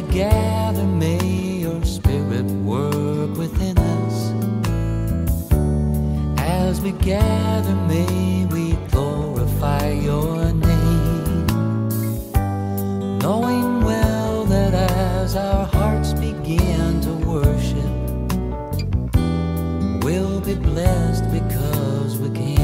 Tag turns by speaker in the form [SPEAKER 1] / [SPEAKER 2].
[SPEAKER 1] we gather, may your spirit work within us. As we gather, may we glorify your name, knowing well that as our hearts begin to worship, we'll be blessed because we can.